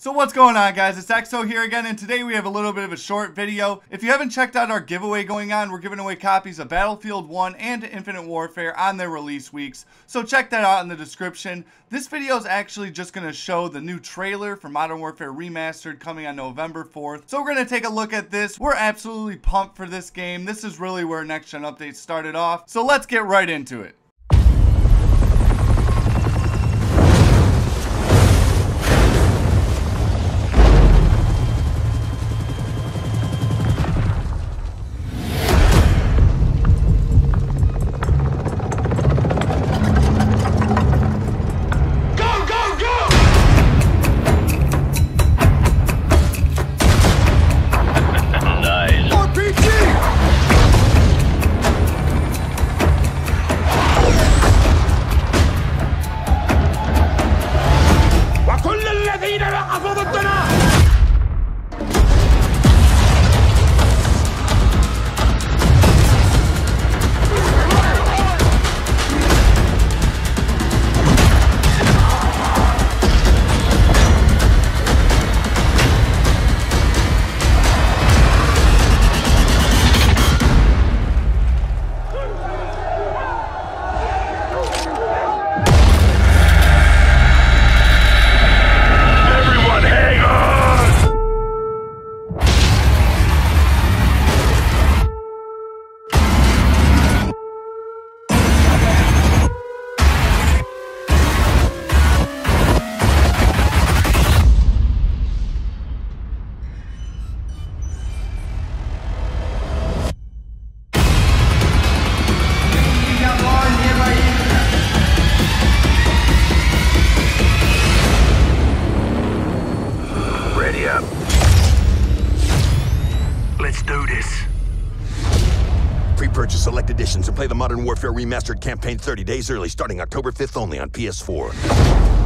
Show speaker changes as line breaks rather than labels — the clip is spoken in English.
So what's going on guys, it's Exo here again and today we have a little bit of a short video. If you haven't checked out our giveaway going on, we're giving away copies of Battlefield 1 and Infinite Warfare on their release weeks. So check that out in the description. This video is actually just going to show the new trailer for Modern Warfare Remastered coming on November 4th. So we're going to take a look at this. We're absolutely pumped for this game. This is really where Next Gen Updates started off. So let's get right into it.
Mira avant votre Pre-purchase select editions and play the Modern Warfare Remastered campaign 30 days early, starting October 5th only on PS4.